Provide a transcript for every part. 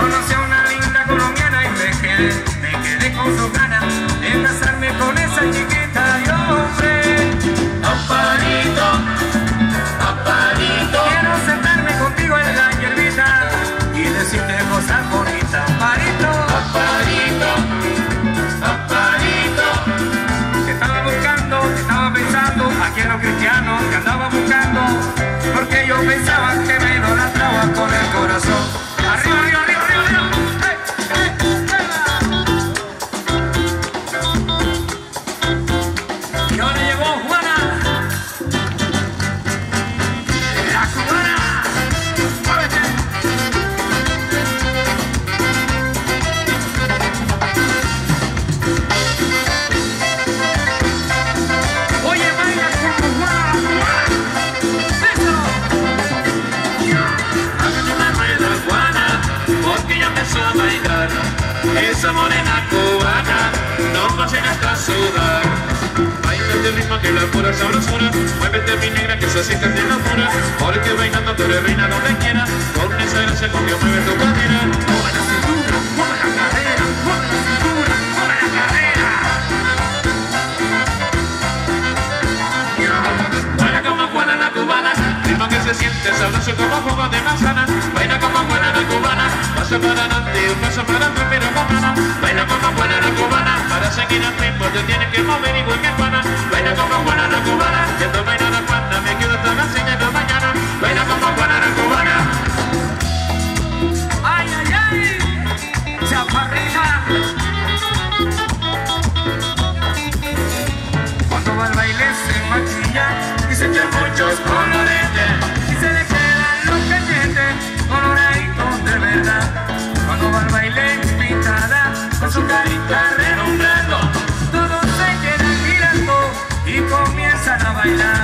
Conocí a una linda colombiana y me quedé, empezó bailar. Esa morena cubana, no pasen hasta sudar. Baila el ritmo que la pura sabrosura, muévete mi negra que que es de locura. Porque bailando tú eres reina donde quiera, con esa gracia con que mueve tu cadera. Mueve la cintura, mueve la cadera, mueve la cintura, mueve la cadera. Baila como Juana la cubana, ritmo que se siente sabroso como jugo de manzana. Baila como paso para adelante, un paso para atrás, pero con ganas. Baila como Juana la cubana, para seguir el ritmo te tienes que mover igual que Juana. Baila como Juana la cubana, que tú bailas la Juana, me quedo hasta las seis de la mañana. Baila como Juana la cubana. ¡Ay, ay, ay! ¡Chaparrita! Cuando va al baile se maquilla y se echa muchos coloretes bailar.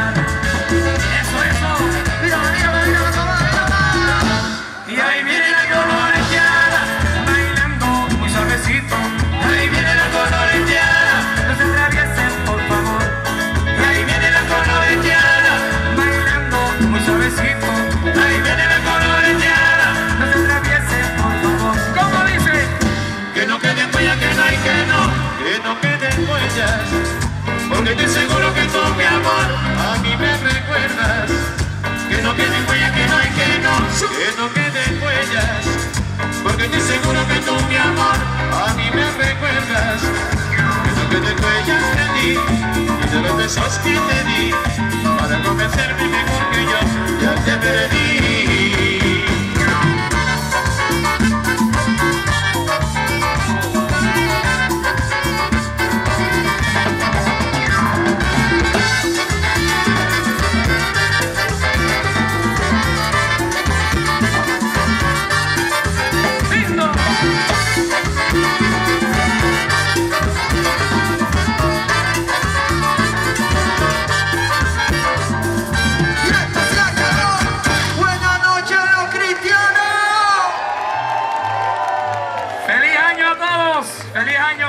Porque estoy seguro que tú, mi amor, a mí me recuerdas. Que no queden huellas, que no hay que no, que no queden huellas. Porque estoy seguro que tú, mi amor, a mí me recuerdas. Que no queden huellas de ti, y de los besos que te di. Para convencerme Dari.